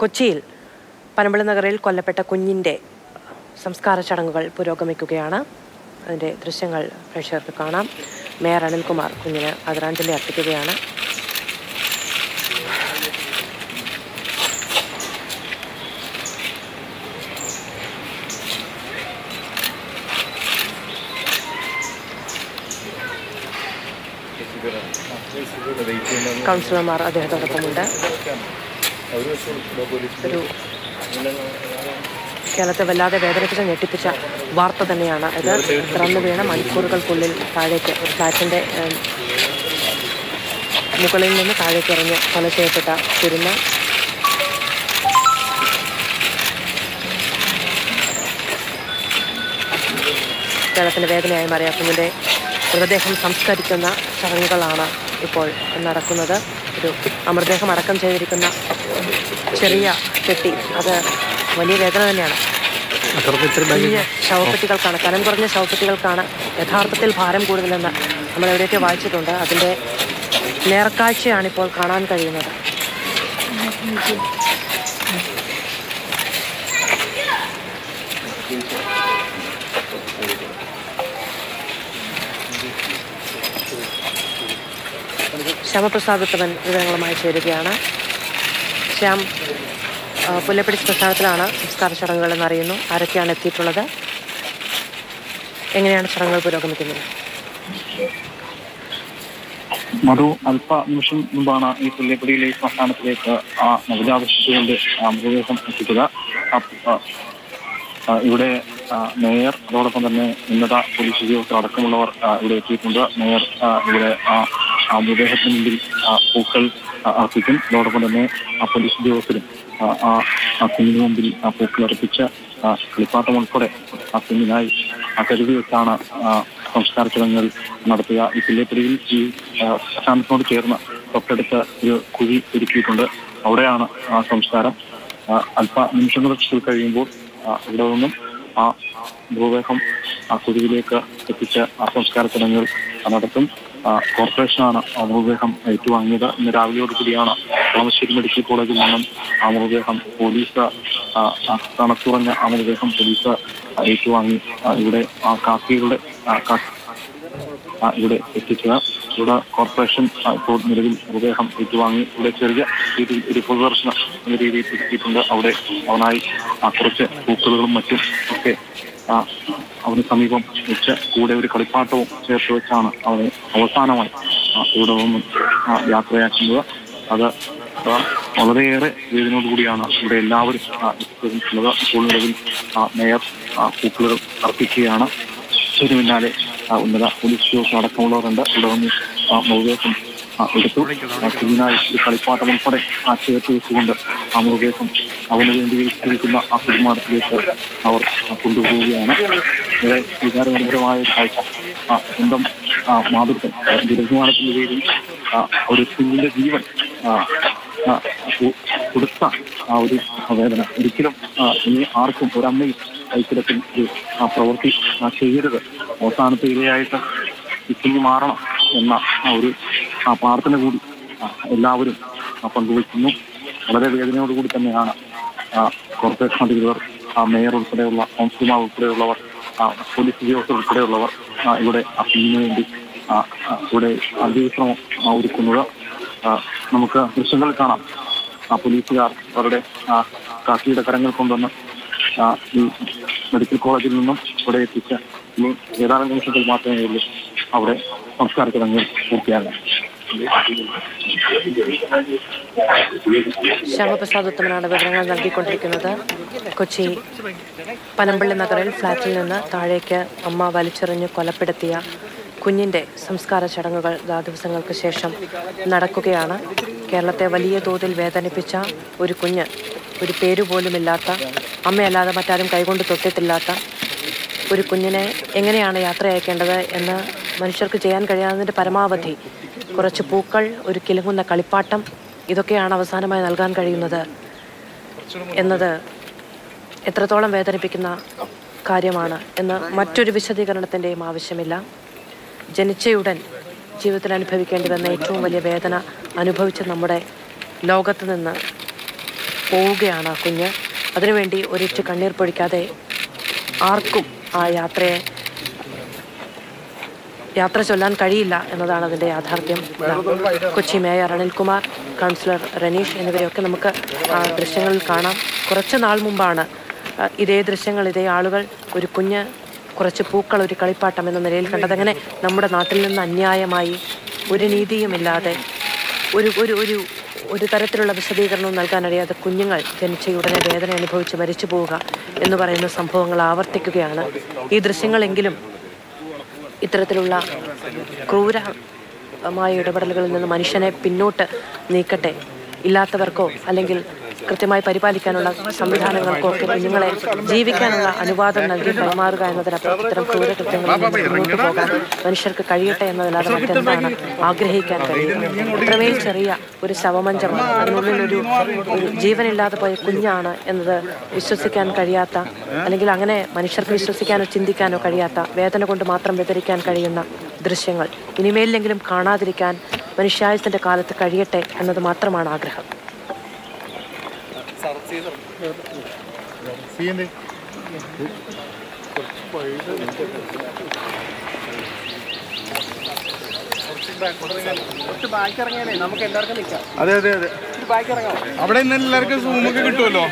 കൊച്ചിയിൽ പനമ്പിള നഗറിൽ കൊല്ലപ്പെട്ട കുഞ്ഞിന്റെ സംസ്കാര ചടങ്ങുകൾ പുരോഗമിക്കുകയാണ്. അതിന്റെ ദൃശ്യങ്ങൾ പ്രേക്ഷകർക്ക് കാണാം. മേയർ അനിൽകുമാർ കുഞ്ഞിന് ആദരാഞ്ജലി അർപ്പിക്കുകയാണ്. കൗൺസിലർമാർ അദ്ദേഹത്തോടൊപ്പമുണ്ട്. ഒരു കേരളത്തെ വല്ലാതെ വേദനിപ്പിച്ച ഞെട്ടിപ്പിച്ച വാർത്ത തന്നെയാണ് ഇത്. തുറന്നു വീണ മണിക്കൂറുകൾക്കുള്ളിൽ താഴേക്ക് ഒരു ഫ്ലാറ്റിന്റെ മുകളിൽ നിന്ന് താഴേക്ക് ഇറങ്ങി കൊല ചെയ്യപ്പെട്ട തിരുന്ന കേരളത്തിന്റെ വേദനയായി മാറിയ മൃതദേഹം സംസ്കരിക്കുന്ന ചടങ്ങുകളാണ് ഇപ്പോൾ നടക്കുന്നത്. ഒരു മൃതദേഹം അടക്കം ചെയ്തിരിക്കുന്ന ചെറിയ പെട്ടി. അത് വലിയ വേദന തന്നെയാണ്. കുഞ്ഞ് ശവപ്പെട്ടികൾക്കാണ് കനം കുറഞ്ഞ ശവപ്പെട്ടികൾക്കാണ് യഥാർത്ഥത്തിൽ ഭാരം കൂടുതലെന്ന് നമ്മൾ എവിടെയൊക്കെ വായിച്ചിട്ടുണ്ട്. അതിന്റെ നേർക്കാഴ്ചയാണ് ഇപ്പോൾ കാണാൻ കഴിയുന്നത്. ശ്യാമപ്രസാദ് ഉത്തമൻ വിവരങ്ങളുമായി ചേരുകയാണ്. ശ്യാം പുല്ലപ്പടി ശ്മശാനത്തിലാണ് സംസ്കാര ചടങ്ങുകൾ എന്നറിയുന്നു. ആരൊക്കെയാണ് എത്തിയിട്ടുള്ളത്? എങ്ങനെയാണ് ചടങ്ങുകൾ പുരോഗമിക്കുന്നത്? മധു അല്പ നിമിഷം മുമ്പാണ് ഈ പുല്ലപ്പടിയിലെ ശ്മശാനത്തിലേക്ക് ആ നവജാത ശിശുവിന്റെ മൃതദേഹം ആ, ഇവിടെ മേയർ അതോടൊപ്പം തന്നെ ഉന്നത പോലീസ് ഉദ്യോഗസ്ഥർ അടക്കമുള്ളവർ ഇവിടെ എത്തിയിട്ടുണ്ട്. മേയർ ഇവിടെ മൃതദേഹത്തിന് മുമ്പിൽ പൂക്കൾ അർപ്പിക്കും അതോടൊപ്പം തന്നെ ആ പോലീസ് ഉദ്യോഗസ്ഥരും ആ, കുഞ്ഞിന് മുമ്പിൽ ആ പൂക്കൾ അർപ്പിച്ച കളിപ്പാട്ടം ഉൾപ്പെടെ ആ കുഞ്ഞിനായി ആ കരുതി വെച്ചാണ് സംസ്കാര ചടങ്ങുകൾ നടത്തുക ഈ പില്ലേപ്പടിയിൽ ഈ ശാന്തത്തിനോട് ചേർന്ന് തൊട്ടടുത്ത ഒരു കുഴി ഒരുക്കിയിട്ടുണ്ട് അവിടെയാണ് ആ സംസ്കാരം അല്പ നിമിഷങ്ങൾ കഴിയുമ്പോൾ ഇവിടെ നിന്നും ആ മൃതദേഹം ആ കുഴിയിലേക്ക് എത്തിച്ച് ആ സംസ്കാര ചടങ്ങുകൾ നടത്തും കോർപ്പറേഷനാണ് മൃതദേഹം ഏറ്റുവാങ്ങിയത്. ഇന്ന് രാവിലെയോട് കൂടിയാണ് താമശ്ശേരി മെഡിക്കൽ കോളേജിൽ നിന്നും ആ മൃതദേഹം പോലീസ് തണുത്തുറഞ്ഞ ആ മൃതദേഹം പോലീസ് ഏറ്റുവാങ്ങി ഇവിടെ ആ കാക്കികളുടെ ഇവിടെ എത്തിച്ചത്. ഇവിടെ കോർപ്പറേഷൻ ഇപ്പോൾ നിലവിൽ മൃതദേഹം ഏറ്റുവാങ്ങി. ഇവിടെ ചെറിയ രീതിയിൽ ഒരു പൊതുദർശനം എന്ന രീതിയിൽ എത്തിയിട്ടുണ്ട്. അവിടെ അവനായി കുറച്ച് പൂക്കളുകളും മറ്റും ഒക്കെ അവന് സമീപം വെച്ച് കൂടെ ഒരു കളിപ്പാട്ടവും ചേർത്ത് വെച്ചാണ് അവനെ അവസാനമായി നിന്നും ആ, യാത്രയാക്കുന്നത്. അത് വളരെയേറെ വേദനയോട് കൂടിയാണ് ഇവിടെ എല്ലാവരും എത്തിച്ചേർന്നിട്ടുള്ളത്. ഇപ്പോൾ നിലവിൽ മേയർ പൂക്കളുകൾ അർപ്പിക്കുകയാണ്. ഇതിനു പിന്നാലെ ഉന്നത പോലീസ് ഉദ്യോഗസ്ഥർ അടക്കമുള്ളവരുണ്ട്. ഇവിടെ മൃതദേഹം ആ, എടുത്തു. കുഞ്ഞിനായി കളിപ്പാട്ടം ഉൾപ്പെടെ ചേർത്ത് വെച്ചുകൊണ്ട് ആ മൃതദേഹം അവന് വേണ്ടി വിളിച്ചിരിക്കുന്ന ആ കുടുംബത്തിലേക്ക് അവർ കൊണ്ടുപോവുകയാണ്. ഇവിടെ വികാരനിർഭരമായ ഒരു കാഴ്ച. ആ സ്വന്തം മാതൃത്വം ദുരഭിമാനത്തിന്റെ പേരിൽ ഒരു കുഞ്ഞിന്റെ ജീവൻ കൊടുത്ത ആ ഒരു വേദന. ഒരിക്കലും ഇനി ആർക്കും ഒരമ്മയും ഇത്തരത്തിൽ ഒരു ആ പ്രവൃത്തി ചെയ്യരുത്. അവസാനത്തെ ഇരയായിട്ട് ഇത്തിരി മാറണം എന്ന ആ ഒരു ആ പ്രാർത്ഥന കൂടി എല്ലാവരും പങ്കുവയ്ക്കുന്നു. വളരെ വേദനയോടുകൂടി തന്നെയാണ് കോർപ്പറേഷൻ അധികൃതർ മേയർ ഉൾപ്പെടെയുള്ള കൗൺസിലർമാർ ഉൾപ്പെടെയുള്ളവർ പോലീസ് ഉദ്യോഗസ്ഥർ ഉൾപ്പെടെയുള്ളവർ ഇവിടെ അപ്പീലിന് വേണ്ടി ഇവിടെ അന്ത്യവിശ്രമം ഒരുക്കുന്നത്. നമുക്ക് ദൃശ്യങ്ങൾ കാണാം. ആ പോലീസുകാർ അവരുടെ കാക്കിയുടെ കരങ്ങൾ കൊണ്ടുവന്ന് ഈ മെഡിക്കൽ കോളേജിൽ നിന്നും ഇവിടെ എത്തിച്ച് ഏതാനും നിമിഷത്തിൽ മാത്രമേ ഉള്ളൂ അവിടെ സംസ്കാര ചടങ്ങുകൾ പൂർത്തിയാകാൻ ശ്യാമപ്രസാദ് ഉത്തമനാണ് വിവരങ്ങൾ നൽകിക്കൊണ്ടിരിക്കുന്നത് കൊച്ചി പനമ്പള്ളി നഗറിൽ ഫ്ളാറ്റിൽ നിന്ന് താഴേക്ക് അമ്മ വലിച്ചെറിഞ്ഞു കൊലപ്പെടുത്തിയ കുഞ്ഞിന്റെ സംസ്കാര ചടങ്ങുകൾ ദിവസങ്ങൾക്ക് ശേഷം നടക്കുകയാണ്. കേരളത്തെ വലിയ തോതിൽ വേദനിപ്പിച്ച ഒരു കുഞ്ഞ് ഒരു പേരുപോലുമില്ലാത്ത അമ്മയല്ലാതെ മറ്റാരും കൈകൊണ്ട് തൊട്ടിട്ടില്ലാത്ത ഒരു കുഞ്ഞിനെ എങ്ങനെയാണ് യാത്ര അയക്കേണ്ടത് എന്ന് മനുഷ്യർക്ക് ചെയ്യാൻ കഴിയാവുന്നതിന്റെ പരമാവധി കുറച്ച് പൂക്കൾ ഒരു കിലുങ്ങുന്ന കളിപ്പാട്ടം ഇതൊക്കെയാണ് അവസാനമായി നൽകാൻ കഴിയുന്നത് എന്നത് എത്രത്തോളം വേദനിപ്പിക്കുന്ന കാര്യമാണ് എന്ന് മറ്റൊരു വിശദീകരണത്തിന്റെയും ആവശ്യമില്ല. ജനിച്ചയുടൻ ജീവിതത്തിൽ അനുഭവിക്കേണ്ടി വന്ന ഏറ്റവും വലിയ വേദന അനുഭവിച്ച നമ്മുടെ ലോകത്ത് നിന്ന് പോവുകയാണ് ആ കുഞ്ഞ്. അതിനുവേണ്ടി ഒരിറ്റ് കണ്ണീർ പൊഴിക്കാതെ ആർക്കും ആ യാത്രയെ യാത്ര ചൊല്ലാൻ കഴിയില്ല എന്നതാണ് അതിന്റെ യാഥാർത്ഥ്യം. കൊച്ചി മേയർ അനിൽകുമാർ കൗൺസിലർ റനീഷ് എന്നിവരെയൊക്കെ നമുക്ക് ആ ദൃശ്യങ്ങളിൽ കാണാം. കുറച്ച് നാൾ മുമ്പാണ് ഇതേ ദൃശ്യങ്ങൾ ഇതേ ആളുകൾ ഒരു കുഞ്ഞ് കുറച്ച് പൂക്കൾ ഒരു കളിപ്പാട്ടം എന്ന നിലയിൽ കണ്ടതങ്ങനെ നമ്മുടെ നാട്ടിൽ നിന്ന് അന്യായമായി ഒരു നീതിയുമില്ലാതെ ഒരു ഒരു ഒരു ഒരു തരത്തിലുള്ള വിശദീകരണവും നൽകാനറിയാതെ കുഞ്ഞുങ്ങൾ ജനിച്ച ഉടനെ വേദന അനുഭവിച്ച് മരിച്ചു പോവുക എന്ന് പറയുന്ന സംഭവങ്ങൾ ആവർത്തിക്കുകയാണ്. ഈ ദൃശ്യങ്ങളെങ്കിലും ഇത്തരത്തിലുള്ള ക്രൂരമായ ഇടപെടലുകളിൽ നിന്ന് മനുഷ്യനെ പിന്നോട്ട് നീക്കട്ടെ. ഇല്ലാത്തവർക്കോ അല്ലെങ്കിൽ കൃത്യമായി പരിപാലിക്കാനുള്ള സംവിധാനങ്ങൾക്കും ഒക്കെ കുഞ്ഞുങ്ങളെ ജീവിക്കാനുള്ള അനുവാദം നൽകി കൈമാറുക എന്നതിനപ്പുറം ഇത്തരം ക്രൂരകൃത്യങ്ങളിൽ മുന്നോട്ട് പോകാൻ മനുഷ്യർക്ക് കഴിയട്ടെ എന്നതല്ലാതെ മറ്റെന്താണ് ആഗ്രഹിക്കാൻ കഴിയുക? ഇത്രമേൽ ചെറിയ ഒരു ശവമഞ്ചം അതിനുള്ളിൽ ഒരു ഒരു ജീവനില്ലാതെ പോയ കുഞ്ഞാണ് എന്നത് വിശ്വസിക്കാൻ കഴിയാത്ത അല്ലെങ്കിൽ അങ്ങനെ മനുഷ്യർക്ക് വിശ്വസിക്കാനോ ചിന്തിക്കാനോ കഴിയാത്ത വേദന കൊണ്ട് മാത്രം വിതരിക്കാൻ കഴിയുന്ന ദൃശ്യങ്ങൾ. ഇനിമേലിലെങ്കിലും കാണാതിരിക്കാൻ മനുഷ്യായുസിന്റെ കാലത്ത് കഴിയട്ടെ എന്നത് മാത്രമാണ് ആഗ്രഹം. നമുക്ക് എല്ലാവർക്കും നിൽക്കാം. അതെ അതെ അതെ. ബാക്കി ഇറങ്ങാം അവിടെ നിന്ന് എല്ലാവർക്കും സൂമൊക്കെ കിട്ടുമല്ലോ?